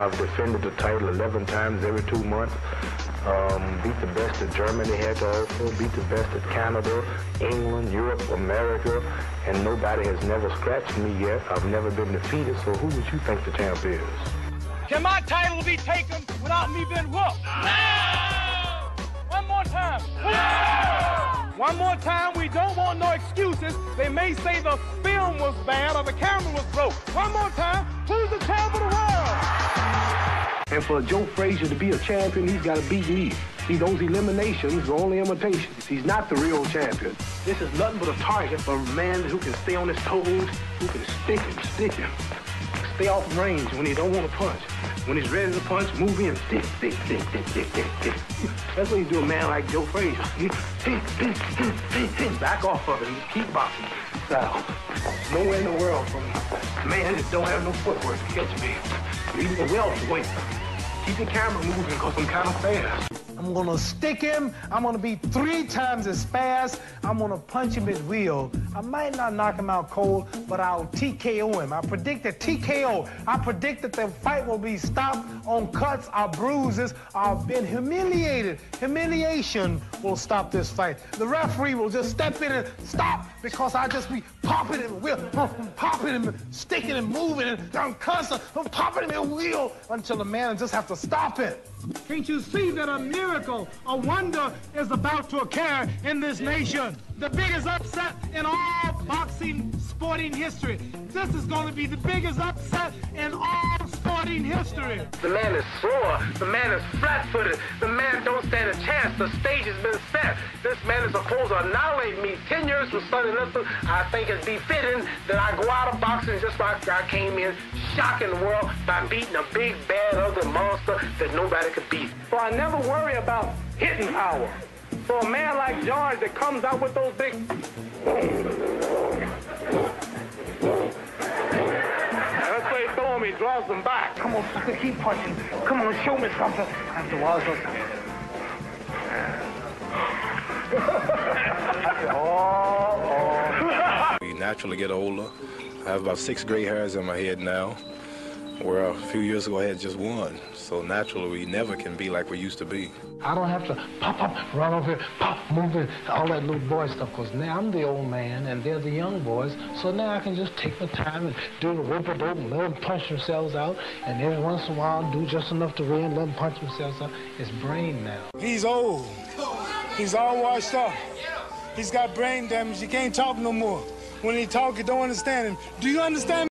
I've defended the title 11 times every two months. Um, beat the best that Germany had to offer, beat the best at Canada, England, Europe, America, and nobody has never scratched me yet. I've never been defeated, so who would you think the champ is? Can my title be taken without me being whooped? No! One more time. No! One more time. We don't want no excuses. They may say the film was bad or the camera was broke. One more time. And for Joe Frazier to be a champion, he's got to beat me. See, those eliminations are only imitations. He's not the real champion. This is nothing but a target for a man who can stay on his toes, who can stick him, stick him. Stay off range when he don't want to punch. When he's ready to punch, move in. Stick, stick, stick, stick, stick, stick, stick. That's what you do a man like Joe Frazier. Back off of him. Keep boxing. Style. Nowhere in the world from a man that don't have no footwork catch me. Even the welterweight. Keep the camera moving because I'm kind of fast. I'm gonna stick him. I'm gonna be three times as fast. I'm gonna punch him at will. I might not knock him out cold, but I'll TKO him. I predict a TKO. I predict that the fight will be stopped on cuts or bruises I've been humiliated. Humiliation will stop this fight. The referee will just step in and stop because I'll just be popping him, will popping him, sticking and moving and I'm constant, I'm popping him at will until the man just have to stop it. Can't you see that a miracle, a wonder is about to occur in this nation? The biggest upset in all boxing sporting history. This is going to be the biggest upset in all sporting history. The man is sore. The man is flat-footed. The man don't stand a chance. The stage has been set. This man is supposed to annihilate me. Ten years from Sonny Liston, I think it's befitting that I go out of boxing just like I came in, shocking the world by beating a big, bad, ugly monster that nobody could beat. So I never worry about hitting power. For a man like George that comes out with those big... That's why he throw him, he draws them back. Come on, sucker, keep punching. Come on, show me something. After a while, it's oh, We naturally get older. I have about six gray hairs in my head now, where a few years ago I had just one. So naturally, we never can be like we used to be. I don't have to pop, pop, run over here, pop, move it, all that little boy stuff, because now I'm the old man and they're the young boys. So now I can just take my time and do the rope a dope and let them punch themselves out. And every once in a while, do just enough to win, let them punch themselves out. It's brain now. He's old. He's all washed up. He's got brain damage. He can't talk no more. When he talk, you don't understand him. Do you understand?